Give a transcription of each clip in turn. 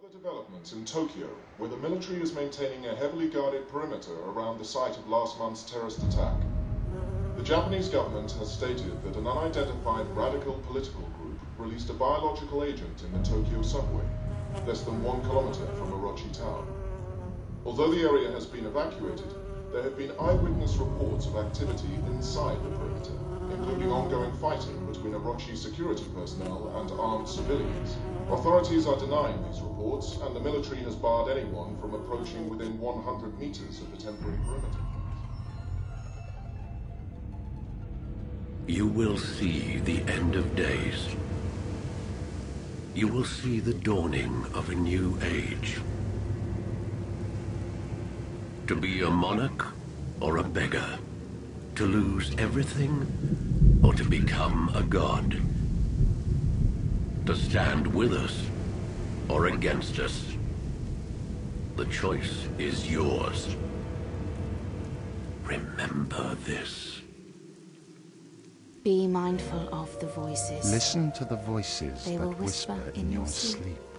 Further developments in Tokyo, where the military is maintaining a heavily guarded perimeter around the site of last month's terrorist attack. The Japanese government has stated that an unidentified radical political group released a biological agent in the Tokyo subway, less than one kilometer from Orochi Tower. Although the area has been evacuated, there have been eyewitness reports of activity inside the perimeter, ongoing fighting between Orochi security personnel and armed civilians. Authorities are denying these reports, and the military has barred anyone from approaching within 100 meters of the temporary perimeter. You will see the end of days. You will see the dawning of a new age. To be a monarch or a beggar. To lose everything or to become a god. To stand with us or against us. The choice is yours. Remember this. Be mindful of the voices. Listen to the voices They that will whisper whisper in in your your sleep. sleep.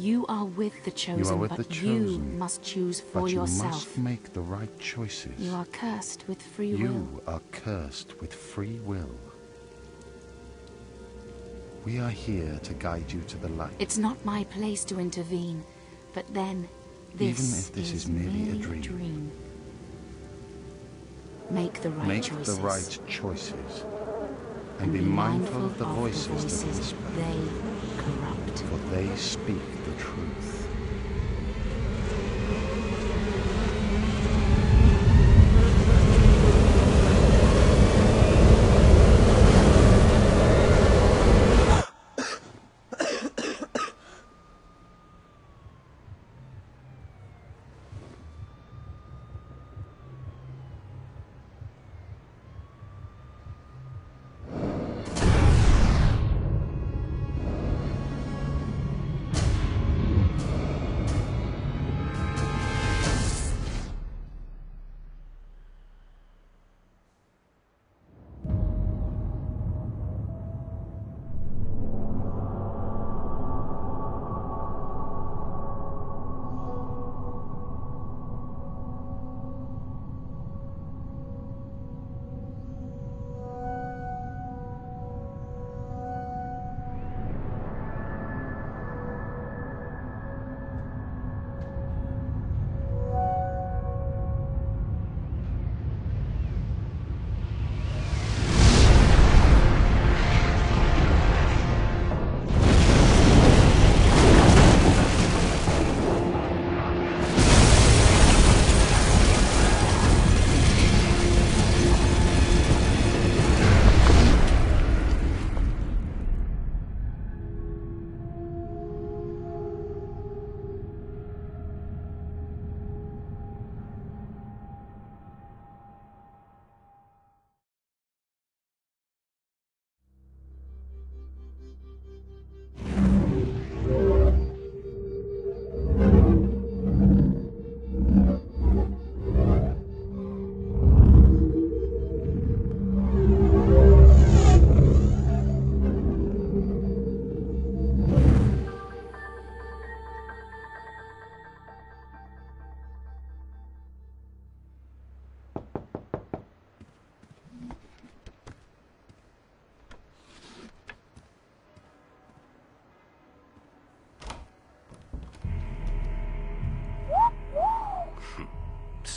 You are with the chosen, You with but the you must choose for But you yourself. must make the right choices. You are cursed with free will. You are cursed with free will. We are here to guide you to the light. It's not my place to intervene, but then Even this, if this is merely a merely dream. Make the right Make choices. the right choices. And be mindful of the voices that whisper, they corrupt. for they speak the truth.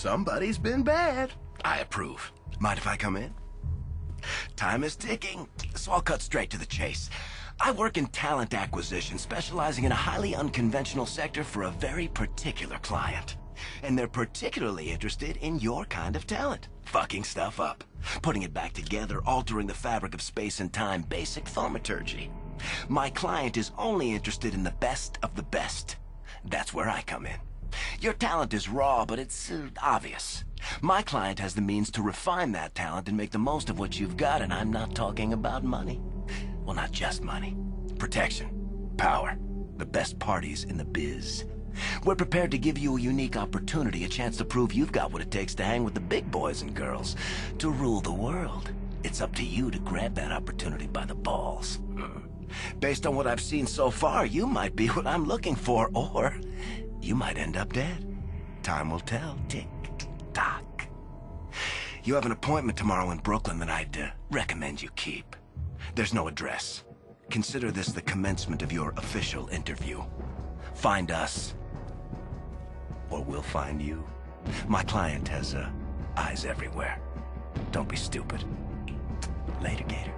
Somebody's been bad. I approve. Mind if I come in? Time is ticking, so I'll cut straight to the chase. I work in talent acquisition, specializing in a highly unconventional sector for a very particular client. And they're particularly interested in your kind of talent. Fucking stuff up. Putting it back together, altering the fabric of space and time, basic thaumaturgy. My client is only interested in the best of the best. That's where I come in. Your talent is raw, but it's uh, obvious. My client has the means to refine that talent and make the most of what you've got, and I'm not talking about money. Well, not just money. Protection, power, the best parties in the biz. We're prepared to give you a unique opportunity, a chance to prove you've got what it takes to hang with the big boys and girls, to rule the world. It's up to you to grab that opportunity by the balls. Based on what I've seen so far, you might be what I'm looking for, or you might end up dead. Time will tell. Tick, tock. You have an appointment tomorrow in Brooklyn that I'd uh, recommend you keep. There's no address. Consider this the commencement of your official interview. Find us, or we'll find you. My client has uh, eyes everywhere. Don't be stupid. Later, Gator.